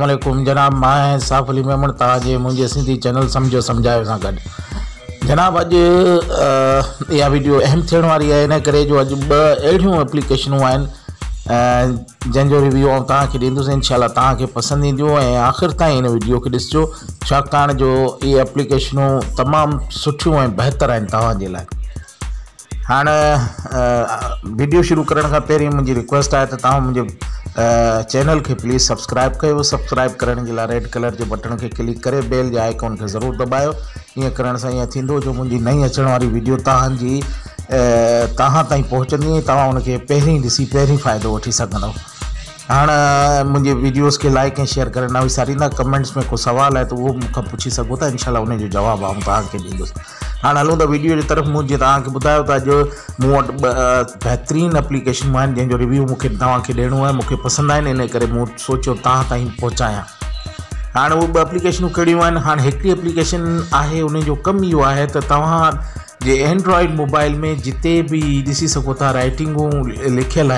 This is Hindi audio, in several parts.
वालेकुम जनाब माँ साफ़ अली मेमण तव्हांजे मुंहिंजे सिंधी चैनल सम्झो सम्झायो सां गॾु। जनाब अॼु अ, इहा वीडियो अहम वारी आहे। इन करे जो अॼु ॿ अहिड़ियूं एप्लीकेशनूं रिव्यू ॾींदुसि। इनशाला तव्हांखे पसंदि ईंदियूं आख़िर ताईं इन वीडियो ॾिसिजो। छाकाणि जो इहे एप्लीकेशनूं तमामु सुठियूं ऐं बहितरु आहिनि हाणे वीडियो शुरू पहिरीं मुंहिंजी रिक्वेस्ट त तव्हां मुंहिंजे अ, चैनल के प्लीज़ सब्सक्राइब कर सब्सक्राइब करण रेड कलर के बटन के क्लिक कर बेल के आइकॉन खे ज़रूरु दॿायो। ईअं करण से ईअं थींदो, जो मुझी नई अच्छी वीडियो तहजी तव्हां तुम उनके ऐसी पहिरीं ॾिसी, पहिरीं फ़ाइदो वठी सघंदव। हाणे मुंहिंजे वीडियोस खे लाइक ऐं शेयर करे। न विसारींदा कमेंट्स में को सुवाल आहे त उहो मूंखां पुछी सघो था इनशाला उनजो जवाबु आउं तव्हांखे ॾींदुसि हाणे हलूं था वीडियो जी तरफ़ मूं जीअं तव्हांखे ॿुधायो त अॼु मूं वटि बहितरीनु एप्लीकेशनूं आहिनि रिव्यू मूंखे तव्हांखे ॾियणो आहे मूंखे पसंदि आहिनि इन करे मूं सोचियो तव्हां ताईं पहुचायां। हाणे उहे ॿ एप्लीकेशनूं कहिड़ियूं एप्लीकेशन आहे उन जो कमु इहो आहे त तव्हां जे मोबाइल में जिते बि ॾिसी सघो था राइटिंगूं लिखियलु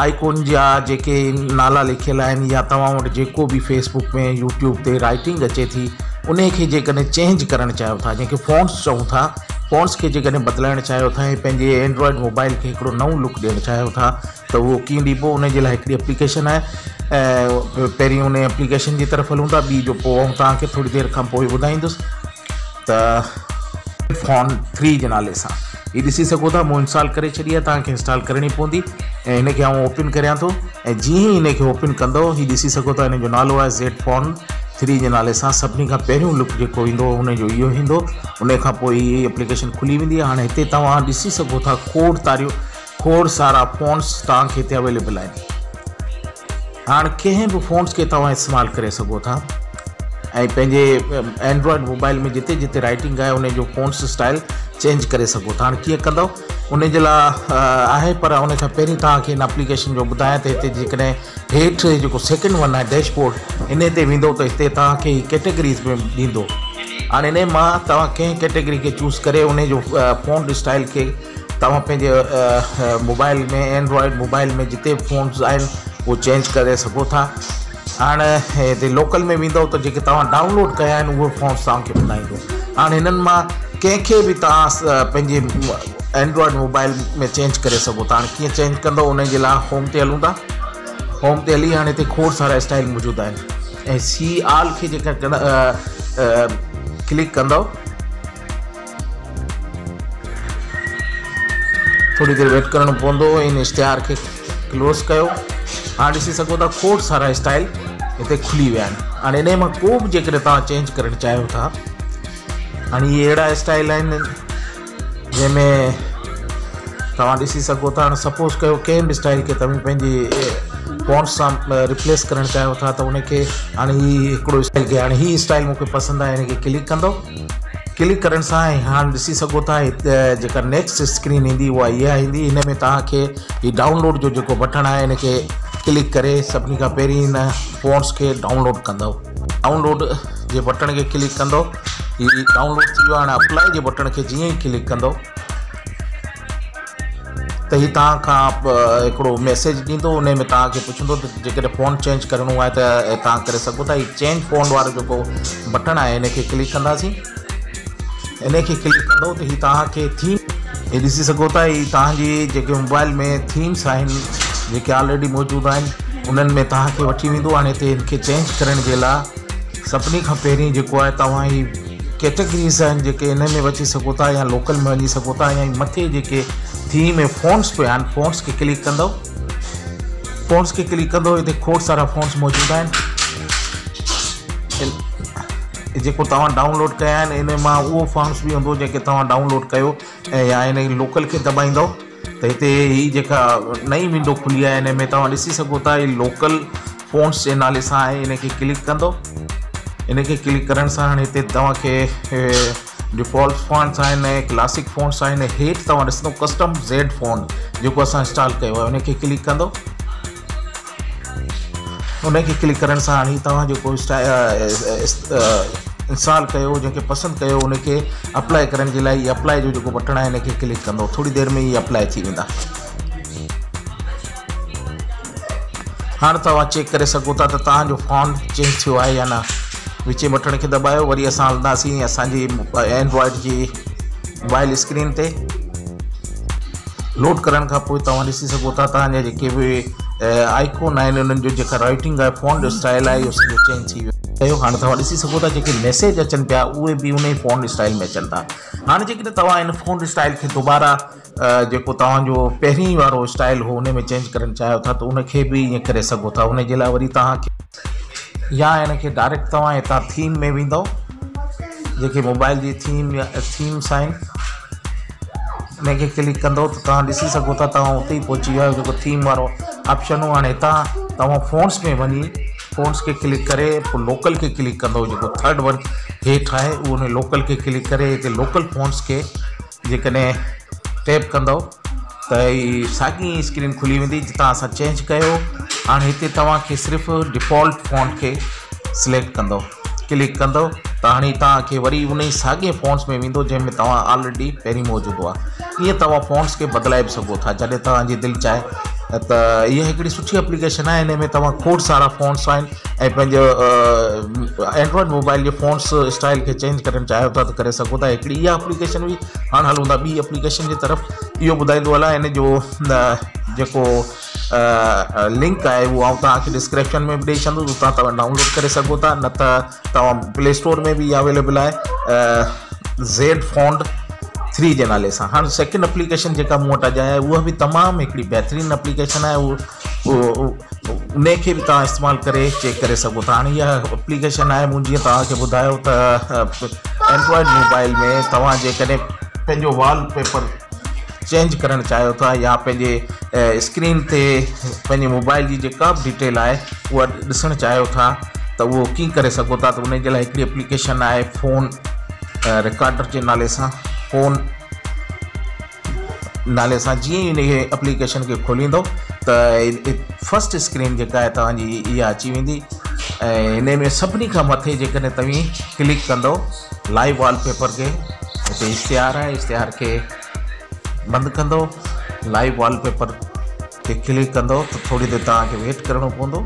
आइकॉन जा जेके नाला आहिनि या तव्हां वटि जेको बि फेसबुक में यूट्यूब ते राइटिंग अचे थी उन खे चेंज करणु चाहियो था, जंहिंखे फ़ॉन्ट्स चऊं था फ़ॉन्ट्स खे जेकॾहिं बदिलाइणु चाहियो था ऐं पंहिंजे मोबाइल खे हिकिड़ो लुक ॾियणु चाहियो था, त उहो कीअं ॾिबो, उन एप्लीकेशन आहे। ऐं पहिरीं उन एप्लीकेशन जी तरफ़ हलूं था, ॿी जो पोइ आउं तव्हांखे थोरी देरि त फ़ोन थ्री जे नाले सां। हीअ ॾिसी सघो था इंस्टॉल करे छॾी आहे, तव्हांखे इंस्टॉल करणी पवंदी। ऐं ओपन करियाँ थो। ऐं जीअं ई ओपन कंदो हीअ ॾिसी सघो था जो नालो आहे ज़ेड फ़ोन थ्री जे नाले सां। सभिनी खां पहिरियों लुक जेको ईंदो हुनजो इहो ईंदो। उन खां एप्लीकेशन खुली वेंदी आहे। हाणे हिते तव्हां था खोड़ तारियूं खोड़ सारा फ़ोन्स तव्हांखे हिते अवेलेबल आहिनि। हाणे कंहिं बि फ़ोन्स खे तव्हां इस्तेमालु करे था। ऐं एंड्रॉइड मोबाइल में जिते जिते राइटिंग आहे उनजो फ़ोन्स स्टाइल चेंज करे सघो था। हाणे कीअं उन जे पर उन खां पहिरीं हिन एप्लीकेशन जो ॿुधायां त हिते जेकॾहिं हेठि सेकेंड वन आहे डैशबोर्ड इन ते वेंदो त हिते कैटेगरीज़ में ॾींदो। हाणे इन माँ तव्हां कंहिं कैटेगरी खे चूज़ करे उन जो फ़ोन स्टाइल खे तव्हां मोबाइल में एंड्रॉइड मोबाइल में जिते फ़ोन्स आहिनि, उहो चेंज करे सघो था। हाणे हिते लोकल में वेंदव त जेके तव्हां डाउनलोड कया आहिनि उहे फ़ोन्स तव्हांखे ॿुधाईंदो। हाणे हिननि माँ कंहिंखे बि एंड्रॉइड मोबाइल में चेंज करे सघो था। हाणे कीअं चेंज कंदव उन जे लाइ होम ते हलूं था। होम ते हली हाणे हिते खोड़ सारा स्टाइल मौजूदु आहिनि। सी आल कंदा अ, क्लिक कंदव। थोरी देरि वेट करणो पवंदो इन इश्तिहार खे क्लोज़ कयो। हाणे सघो सारा स्टाइल हिते खुली विया इन माँ को बि जेकॾहिं चेंज करणु चाहियो था। हाणे इहे स्टाइल आहिनि जंहिंमें तव्हां ॾिसी सघो था हाणे सपोज़ कयो कंहिं बि स्टाइल खे तव्हां पंहिंजी सां रिप्लेस करणु चाहियो था, त उनखे हाणे हिकिड़ो स्टाइल खे हाणे हीअ स्टाइल मूंखे पसंदि आहे हिनखे क्लिक कंदो। क्लिक करण सां ऐं हाणे ॾिसी सघो नेक्स्ट स्क्रीन ईंदी, उहा इहा ईंदी। हिन में डाउनलोड जो जेको बटण आहे हिनखे क्लिक करे सभिनी खां पहिरीं फ़ोन्स खे डाउनलोड कंदव। डाउनलोड जे बटण खे क्लिक कंदो हीअ डाउनलोड थी अप्लाई जे बटण खे जीअं ई क्लिक कंदो त हीअ तव्हां मैसेज ॾींदो, उन में तव्हांखे फ़ोन चेंज करिणो आहे त तव्हां करे सघो था। हीअ चेंज फ़ोन वारो जेको बटण आहे हिन खे क्लिक कंदासीं। इन खे क्लिक कंदो त हीअ तव्हांखे थीम हीअ ॾिसी सघो जेके मोबाइल में थीम्स जेके ऑलरेडी मौजूदु आहिनि, उन्हनि में तव्हांखे वठी वेंदो। हाणे हिते हिनखे चेंज करण जे लाइ सभिनी खां पहिरीं जेको कैटेगरीज़ आहिनि में वठी था या लोकल में वञी सघो या मथे जेके थीम ऐं फ़ोन्स पिया आहिनि फ़ोन्स खे क्लिक कंदो। फ़ोन्स खे क्लिक कंदो, हिते खोड़ सारा फ़ोन्स मौजूदु आहिनि। जेको तव्हां डाउनलोड कया इन माँ उहो फॉर्म्स बि हूंदो, जेके तव्हां डाउनलोड ऐं या इन लोकल खे दॿाईंदव त हिते ही जेका नई विंडो खुली आहे, इन में तव्हां ॾिसी सघो लोकल फ़ोन्स जे नाले सां आहे क्लिक कंदो। इन क्लिक करण सां हाणे हिते तव्हांखे डिफ़ॉल्ट फ़ॉन्ट्स आहिनि, ऐं क्लासिक फ़ॉन्ट्स आहिनि, हेठि तव्हां कस्टम ज़ेड फ़ोन जेको असां इंस्टॉल कयो क्लिक कंदो। उन क्लिक करण सां हाणे तव्हां जेको इंस्टॉल कयो, जंहिंखे पसंदि कयो, उनखे अप्लाई करण जे लाइ अप्लाई जो जेको बटण आहे हिनखे क्लिक कंदो। थोरी देरि में ई अप्लाई थी वेंदा। हाणे तव्हां चेक करे सघो था त फ़ोन चेंज थियो आहे या न। विच बटण खे दॿायो, वरी असां हलंदासीं असांजी एंड्रॉइड जी मोबाइल स्क्रीन ते। लोड करण खां पोइ तव्हां ॾिसी सघो था, तव्हांजा जेके बि आइकोन आहिनि जो जेका राइटिंग आहे फ़ोन जो स्टाइल आहे इहो चेंज थी कयो, हाणे तव्हां ॾिसी सघो था मैसेज अचनि पिया, उहे बि उन फ़ोन स्टाइल में अचनि था। हाणे जेकॾहिं तव्हां फ़ोन स्टाइल खे दुबारा जेको तव्हांजो पहिरीं वारो स्टाइल हो, उन में चेंज करणु चाहियो था, त उनखे बि ईअं करे सघो था। वरी या हिनखे डायरेक्ट तव्हां हितां थीम में वेंदव, जेके मोबाइल जी थीम या थीम्स आहिनि उनखे क्लिक कंदव, त तव्हां ॾिसी सघो था, तव्हां जेको थीम वारो ऑप्शन हो। हाणे हितां तव्हां फ़ोन्स में वञी फ़ोन्स के क्लिक करे लोकल के क्लिक कौ जेको थर्ड वन हेठि है उहो उन लोकल के क्लिक करे हिते लोकल फ़ोन्स खे जेकॾहिं टैप कंदव त सागी स्क्रीन खुली वेंदी जितां असां चेंज कयो हाणे हिते तव्हांखे सिर्फ़ु डिफ़ॉल्ट फ़ोन के सिलेक्ट कंदव क्लिक कंदव त हाणे तव्हांखे वरी उन ई साॻे में वेंदो जंहिंमें तव्हां ऑलरेडी पहिरीं मौजूदु आहे ईअं तव्हां फ़ोन्स खे बदिलाए बि सघो था, जॾहिं तव्हांजी दिलि चाहे, त इहा हिकिड़ी एप्लीकेशन आहे, हिन में खोड़ सारा फ़ोन्स आहिनि एंड्रॉइड मोबाइल जे फ़ोन्स स्टाइल खे चेंज करणु चाहियो था त करे सघो एप्लीकेशन बि हाणे हलूं ॿी एप्लीकेशन जी तरफ़। इहो ॿुधाईंदो हलां, हिन जो जेको लिंक आहे उहो आउं तव्हांखे डिस्क्रिप्शन में बि ॾेई छॾंदुसि उतां डाउनलोड करे सघो न त प्ले स्टोर में बि अवेलेबल आहे ज़ेड फ़ोन थ्री जे नाले सां। हाणे सेकेंड एप्लीकेशन जेका मूं वटि अॼु आहे उहा बि तमामु हिकिड़ी बहितरीनु एप्लीकेशन आहे उहो बि तव्हां इस्तेमालु करे चेक करे सघो हाणे इहा एप्लीकेशन आहे मूं जीअं तव्हांखे ॿुधायो एंड्रॉइड मोबाइल में तव्हां जेकॾहिं पंहिंजो चेंज करणु चाहियो था या पंहिंजे स्क्रीन ते पंहिंजे मोबाइल जी जेका डिटेल आहे, उहा ॾिसणु चाहियो था, त उहो कीअं करे सघो था, त उन जे लाइ हिकिड़ी एप्लीकेशन आहे फ़ोन रिकॉर्डर जे नाले सां, फ़ोन नाले सां ई हिन एप्लीकेशन खे खोलींदो, त फस्ट स्क्रीन जेका आहे तव्हांजी इहा अची वेंदी हिन में सभिनी खां मथे जेकॾहिं क्लिक कंदो, लाइव वॉलपेपर खे हिते इश्तिहार आहे, इश्तिहार बंदि कंदो लाइव वॉलपेपर खे क्लिक कंदो, त थोरी देरि तव्हांखे वेट करिणो पवंदो।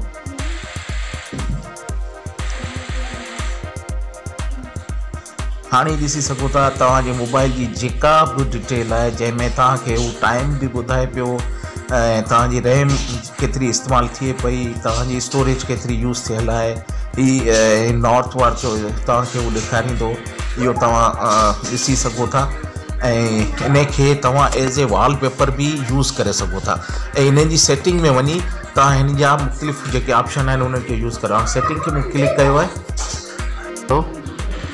हाणे ॾिसी सघो मोबाइल जी जेका बि डिटेल आहे जंहिंमें तव्हांखे उहो टाइम बि ॿुधाए पियो रैम केतिरी इस्तेमालु थिए पई, तव्हांजी स्टोरेज केतिरी यूज़ थियल आहे ही नॉर्थ वार जो तव्हांखे उहो ॾेखारींदो इन खे तव्हां एज़ ए वॉलपेपर बि यूज़ करे सघो था। जी सेटिंग में वञी, तव्हां हिन जा मुख़्तलिफ़ जेके ऑप्शन आहिनि, उन्हनि खे यूज़ करो। सेटिंग खे मूं क्लिक कयो आहे। तो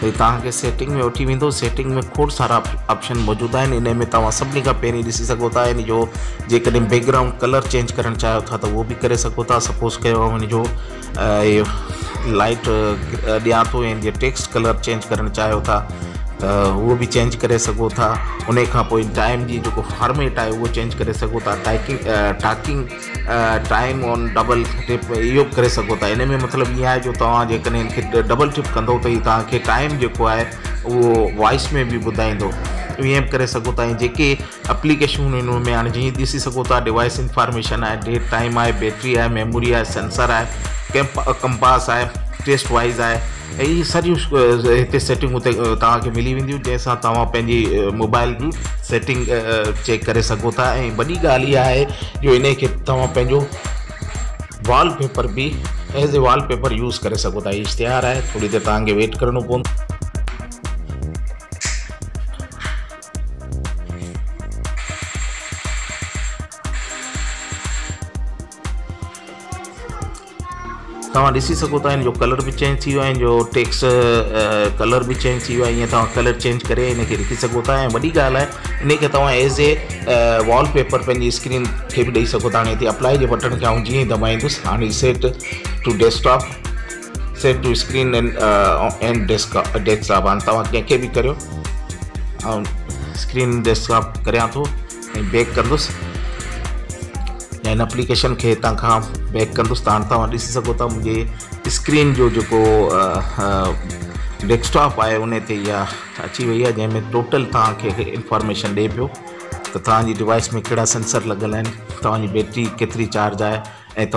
भई तव्हांखे सेटिंग में वठी वेंदो। सेटिंग में खोड़ सारा ऑप्शन मौजूदु आहिनि। इन में तव्हां सभिनी खां पहिरीं ॾिसी इन जो जेकॾहिं बैकग्राउंड कलर चेंज करणु चाहियो था, त उहो बि करे सघो था। सपोज़ कयो हिन जो लाइट ॾियाँ ऐं जीअं टेक्स्ट कलर चेंज करणु चाहियो था। त उहो बि चेंज करे सघो था। उन टाइम जी जेको फॉर्मेट आहे उहो चेंज करे सघो था। Talking talking time on double tap इहो करे सघो था। इन में मतिलबु ईअं आहे जो तव्हां जेकॾहिं हिनखे डबल टिप कंदो त ही तव्हांखे टाइम जेको आहे उहो वॉइस में बि ॿुधाईंदो ईअं बि करे सघो था। ऐं जेके एप्लीकेशन हिन में हाणे जीअं ॾिसी था। डिवाइस इंफॉर्मेशन आहे डेट टाइम आहे बैटरी आहे मेमोरी आहे सेंसर आहे कैंप कंपास आहे टेस्ट वाइज़ आहे ऐं इहे हिते सेटिंग हुते मिली वेंदियूं जंहिंसां तव्हां पंहिंजी मोबाइल जी सेटिंग चेक करे सघो था, ऐं वॾी जो इन खे तव्हां वॉलपेपर बि एज़ ए वॉलपेपर यूज़ करे था, इश्तिहार आहे थोरी देरि तव्हांखे वेट करिणो पवंदो। तव्हां ॾिसी हिन जो कलर बि चेंज थी वियो हिन जो टेक्स कलर बि चेंज थी वियो आहे कलर चेंज करे हिनखे लिखी सघो था। ऐं वॾी ॻाल्हि एज़ ए वॉलपेपर पंहिंजी स्क्रीन खे बि ॾेई सघो अप्लाई जे बटन खे आउं जीअं ई दॿाईंदुसि set to desktop set to screen and and desk desktop हाणे तव्हां कंहिंखे बि करियो। ऐं स्क्रीन डेस्कटॉप करियाँ थो, ऐं बैक कंदुसि। हिन एप्लीकेशन खे हितां बैक कंदुसि त स्क्रीन जो जेको डेस्कटॉप आहे उन अची वही आहे जंहिंमें टोटल तक इंफॉर्मेशन ॾिए पियो त डिवाइस में कड़ा सेंसर लगल आहिनि तव्हांजी बैटरी केतिरी चार्ज आहे ऐं